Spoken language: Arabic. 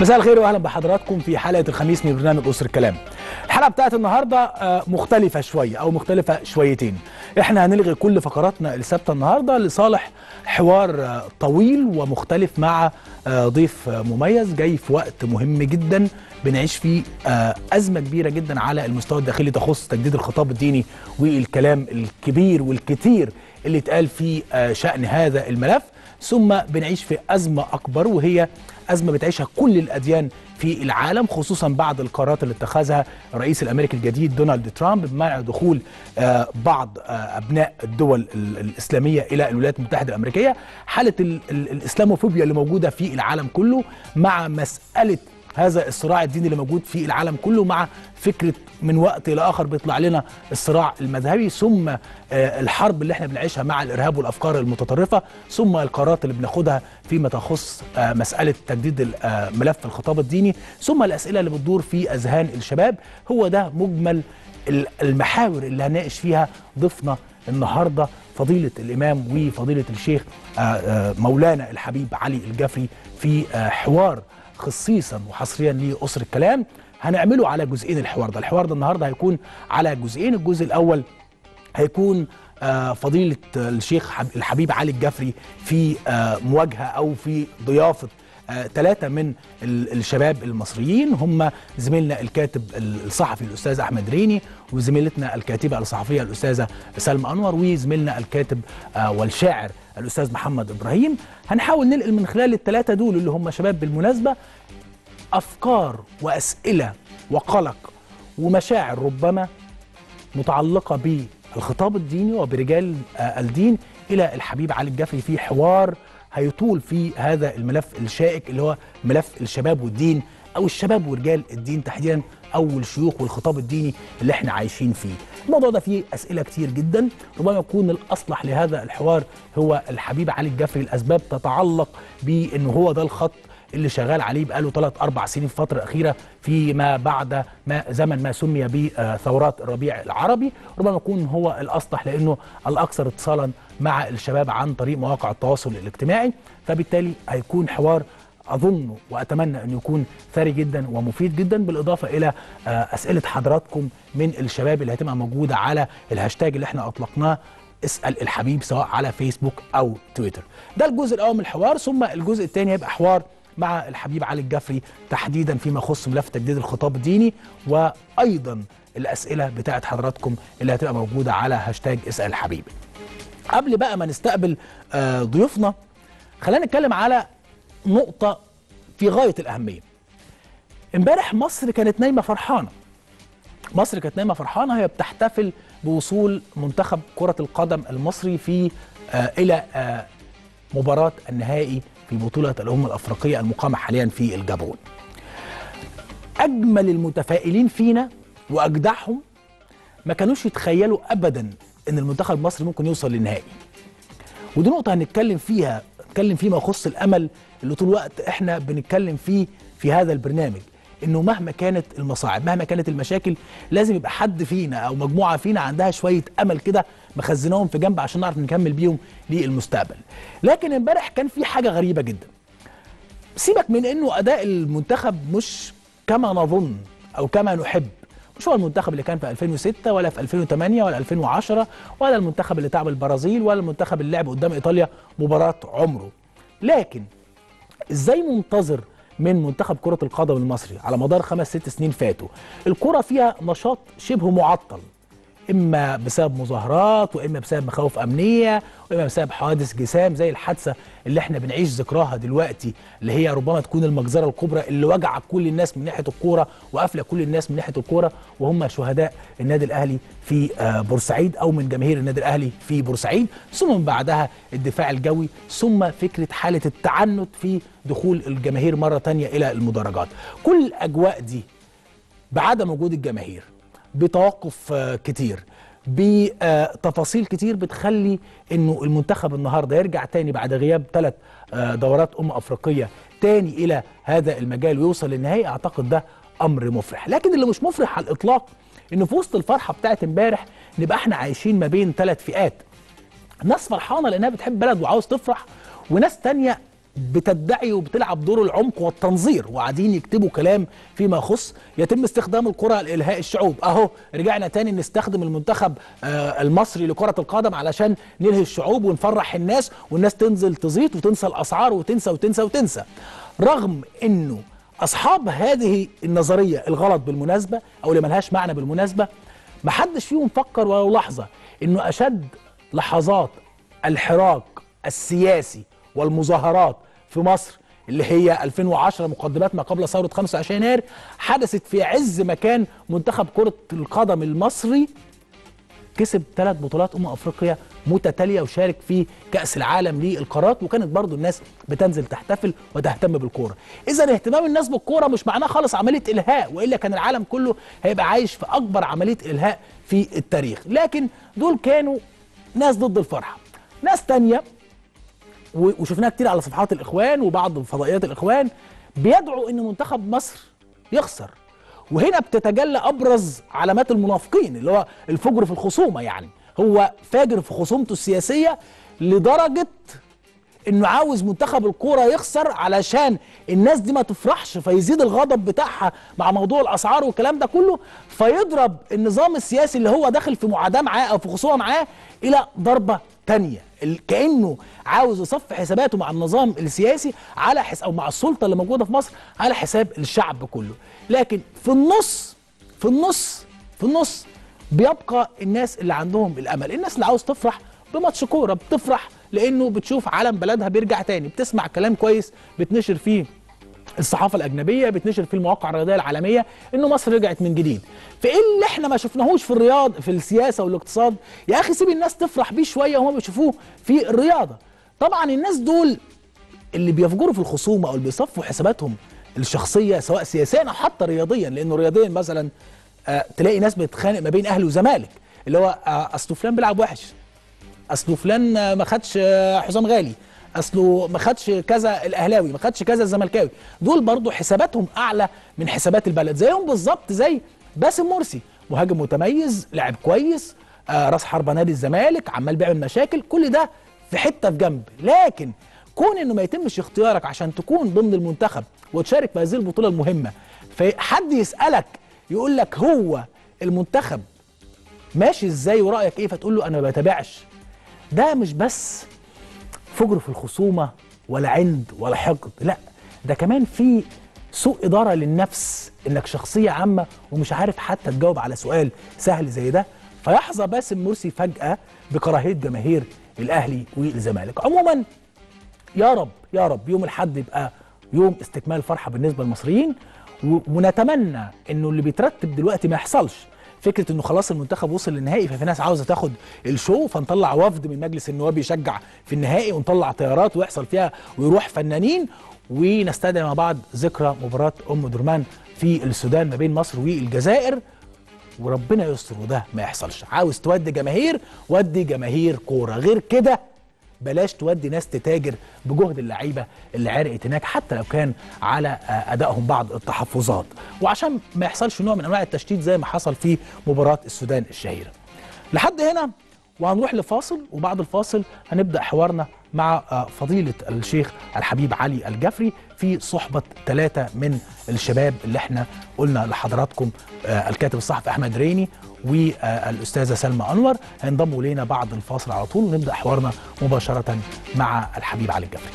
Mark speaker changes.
Speaker 1: مساء الخير واهلا بحضراتكم في حلقة الخميس من برنامج أسر الكلام. الحلقة بتاعت النهارده آه، مختلفة شوية أو مختلفة شويتين. إحنا هنلغي كل فقراتنا الثابتة النهارده لصالح حوار آه، طويل ومختلف مع آه، ضيف مميز جاي في وقت مهم جدا بنعيش فيه أزمة كبيرة جدا على المستوى الداخلي تخص تجديد الخطاب الديني والكلام الكبير والكتير اللي اتقال في شأن هذا الملف ثم بنعيش في أزمة أكبر وهي أزمة بتعيشها كل الأديان في العالم خصوصا بعد القرارات اللي اتخذها الرئيس الأمريكي الجديد دونالد ترامب بمنع دخول آه، بعض آه، أبناء الدول ال- الإسلامية إلى الولايات المتحدة الأمريكية. حالة ال- ال- الإسلاموفوبيا اللي موجودة في العالم كله مع مسألة هذا الصراع الديني اللي موجود في العالم كله مع فكرة من وقت إلى آخر بيطلع لنا الصراع المذهبي ثم آه، الحرب اللي إحنا بنعيشها مع الإرهاب والأفكار المتطرفة ثم القرارات اللي بناخدها فيما تخص آه، مسألة تجديد آه، ملف الخطاب الديني ثم الأسئلة اللي بتدور في أذهان الشباب. هو ده مجمل ال- المحاور اللي هنناقش فيها ضيفنا النهارده فضيلة الإمام وفضيلة الشيخ مولانا الحبيب علي الجفري في حوار خصيصا وحصريا لأسر الكلام هنعمله على جزئين الحوار ده. الحوار ده النهارده هيكون على جزئين الجزء الأول هيكون آه، فضيلة الشيخ حب- الحبيب علي الجفري في آه، مواجهة أو في ضيافة ثلاثة من ال- الشباب المصريين. هم زميلنا الكاتب ال- الصحفي الأستاذ أحمد ريني وزميلتنا الكاتبة الصحفية الأستاذة سلمى أنور وزميلنا الكاتب آه، والشاعر الأستاذ محمد إبراهيم. هنحاول ننقل من خلال الثلاثة دول اللي هم شباب بالمناسبة أفكار وأسئلة وقلق ومشاعر ربما متعلقة بالخطاب الديني وبرجال آه، الدين إلى الحبيب علي الجفري في حوار هيطول في هذا الملف الشائك اللي هو ملف الشباب والدين أو الشباب ورجال الدين تحديدا أو الشيوخ والخطاب الديني اللي إحنا عايشين فيه. الموضوع ده فيه أسئلة كتير جدا ربما يكون الأصلح لهذا الحوار هو الحبيب علي الجفري. الأسباب تتعلق بأنه هو ده الخط اللي شغال عليه بقاله ثلاث أربع سنين في الفترة الاخيره فيما بعد ما زمن ما سمي بثورات الربيع العربي. ربما يكون هو الأصلح لأنه الأكثر اتصالا مع الشباب عن طريق مواقع التواصل الاجتماعي. فبالتالي هيكون حوار أظن وأتمنى انه يكون ثري جدا ومفيد جدا بالإضافة إلى آه، أسئلة حضراتكم من الشباب اللي هتبقى موجودة على الهاشتاج اللي إحنا أطلقناه. اسأل الحبيب سواء على فيسبوك أو تويتر. ده الجزء الأول من الحوار ثم الجزء الثاني هيبقى حوار مع الحبيب علي الجفري تحديدا فيما يخص ملف تجديد الخطاب الديني وأيضا الأسئلة بتاعت حضراتكم اللي هتبقى موجودة على هاشتاج اسأل الحبيب. قبل بقى ما نستقبل آه، ضيوفنا خلينا نتكلم على نقطة في غاية الأهمية امبارح مصر كانت نايمة فرحانة مصر كانت نايمة فرحانة هي بتحتفل بوصول منتخب كرة القدم المصري في آه إلى آه مباراة النهائي في بطولة الأمم الأفريقية المقامة حاليا في الجابون. أجمل المتفائلين فينا وأجدعهم ما كانوش يتخيلوا ابدا إن المنتخب المصري ممكن يوصل للنهائي. ودي نقطة هنتكلم فيها نتكلم فيما يخص الأمل اللي طول الوقت إحنا بنتكلم فيه في هذا البرنامج إنه مهما كانت المصاعب مهما كانت المشاكل لازم يبقى حد فينا أو مجموعة فينا عندها شوية أمل كده مخزناهم في جنب عشان نعرف نكمل بيهم للمستقبل. لكن امبارح كان في حاجة غريبة جدا. سيبك من إنه أداء المنتخب مش كما نظن أو كما نحب. مش هو المنتخب اللي كان في 2006 ولا في 2008 ولا 2010 ولا المنتخب اللي تعب البرازيل ولا المنتخب اللي لعب قدام إيطاليا مباراة عمره. لكن إزاي منتظر من منتخب كرة القدم المصري على مدار خمس ست سنين فاتوا؟ الكرة فيها نشاط شبه معطل. إما بسبب مظاهرات وإما بسبب مخاوف أمنية وإما بسبب حوادث جسام زي الحادثة اللي إحنا بنعيش ذكراها دلوقتي اللي هي ربما تكون المجزرة الكبرى اللي وجع كل الناس من ناحية الكورة وقافلة كل الناس من ناحية الكورة وهم شهداء النادي الأهلي في آه، بورسعيد أو من جماهير النادي الأهلي في بورسعيد. ثم بعدها الدفاع الجوي ثم فكرة حالة التعنت في دخول الجماهير مرة تانية إلى المدرجات. كل الاجواء دي بعدم وجود الجماهير بتوقف آه، كتير. بتفاصيل كتير بتخلي إنه المنتخب النهارده يرجع تاني بعد غياب ثلاث دورات أم أفريقية تاني إلى هذا المجال ويوصل للنهائي أعتقد ده أمر مفرح. لكن اللي مش مفرح على الإطلاق إنه في وسط الفرحة بتاعت امبارح نبقى إحنا عايشين ما بين ثلاث فئات. ناس فرحانة لأنها بتحب بلد وعاوز تفرح وناس تانية بتدعي وبتلعب دور العمق والتنظير وقاعدين يكتبوا كلام فيما يخص يتم استخدام الكرة لإلهاء الشعوب. أهو رجعنا تاني نستخدم المنتخب آه المصري لكرة القدم علشان نلهي الشعوب ونفرح الناس والناس تنزل تزيط وتنسى الأسعار وتنسى وتنسى وتنسى. رغم إنه أصحاب هذه النظرية الغلط بالمناسبة أو اللي ملهاش معنى بالمناسبة محدش فيهم فكر ولو لحظة إنه أشد لحظات الحراك السياسي والمظاهرات في مصر اللي هي 2010 مقدمات ما قبل ثورة 25 يناير حدثت في عز مكان منتخب كرة القدم المصري كسب ثلاث بطولات أمم أفريقيا متتالية وشارك في كأس العالم للقارات وكانت برضو الناس بتنزل تحتفل وتهتم بالكورة. إذا اهتمام الناس بالكورة مش معناه خالص عملية إلهاء وإلا كان العالم كله هيبقى عايش في أكبر عملية إلهاء في التاريخ. لكن دول كانوا ناس ضد الفرحة. ناس تانية وشفناها كتير على صفحات الإخوان وبعض فضائيات الإخوان بيدعوا إن منتخب مصر يخسر. وهنا بتتجلى أبرز علامات المنافقين اللي هو الفجر في الخصومة يعني. هو فاجر في خصومته السياسية لدرجة إنه عاوز منتخب الكورة يخسر علشان الناس دي ما تفرحش فيزيد الغضب بتاعها مع موضوع الأسعار والكلام ده كله فيضرب النظام السياسي اللي هو داخل في معاداة معاه أو في خصومة معاه إلى ضربة تانية. كأنه عاوز يصفي حساباته مع النظام السياسي على حس أو مع السلطة اللي موجودة في مصر على حساب الشعب كله. لكن في النص في النص في النص بيبقى الناس اللي عندهم الأمل. الناس اللي عاوز تفرح بماتش كورة بتفرح لأنه بتشوف علم بلدها بيرجع تاني بتسمع كلام كويس بتنشر فيه الصحافة الأجنبية بتنشر في المواقع الرياضية العالمية إنه مصر رجعت من جديد. فإيه اللي إحنا ما شفناهوش في الرياض في السياسة والاقتصاد؟ يا أخي سيب الناس تفرح بيه شوية وهم بيشوفوه في الرياضة. طبعا الناس دول اللي بيفجروا في الخصومة أو اللي بيصفوا حساباتهم الشخصية سواء سياسيا أو حتى رياضيا لأنه رياضيا مثلا آه تلاقي ناس بتتخانق ما بين أهلي وزمالك اللي هو آه اصل فلان بيلعب وحش. اصله فلان آه ما خدش حسام غالي. اصله ما خدش كذا الاهلاوي ما خدش كذا الزملكاوي. دول برضو حساباتهم اعلى من حسابات البلد زيهم بالظبط زي باسم مرسي. مهاجم متميز لاعب كويس آه راس حربة نادي الزمالك عمال بيعمل مشاكل كل ده في حتة في جنب. لكن كون إنه ما يتمش اختيارك عشان تكون ضمن المنتخب وتشارك في هذه البطولة المهمة فحد يسألك يقول لك هو المنتخب ماشي إزاي ورأيك إيه فتقول له أنا ما بتابعش. ده مش بس فجر في الخصومة ولا عند ولا حقد لا ده كمان في سوء إدارة للنفس إنك شخصية عامة ومش عارف حتى تجاوب على سؤال سهل زي ده. فيحظى باسم مرسي فجأة بكراهية جماهير الأهلي والزمالك. عموما يا رب يا رب يوم الأحد يبقى يوم استكمال فرحة بالنسبة للمصريين ونتمنى إنه اللي بيترتب دلوقتي ما يحصلش. فكرة إنه خلاص المنتخب وصل للنهائي ففي ناس عاوزة تاخد الشو فنطلع وفد من مجلس النواب يشجع في النهائي ونطلع طيارات ويحصل فيها ويروح فنانين. ونستدعي مع بعض ذكرى مباراة أم درمان في السودان ما بين مصر والجزائر. وربنا يستر وده ما يحصلش. عاوز تودي جماهير؟ ودي جماهير كورة. غير كده بلاش تودي ناس تتاجر بجهد اللعيبة اللي عرقت هناك حتى لو كان على أدائهم بعض التحفظات. وعشان ما يحصلش نوع من أنواع التشتيت زي ما حصل في مباراة السودان الشهيرة. لحد هنا وهنروح لفاصل وبعد الفاصل هنبدأ حوارنا مع فضيلة الشيخ الحبيب علي الجفري في صحبة ثلاثة من الشباب اللي إحنا قلنا لحضراتكم الكاتب الصحفي أحمد ريني والأستاذة سلمى أنور. هينضموا لينا بعد الفاصل على طول ونبدأ حوارنا مباشرة مع الحبيب علي الجفري.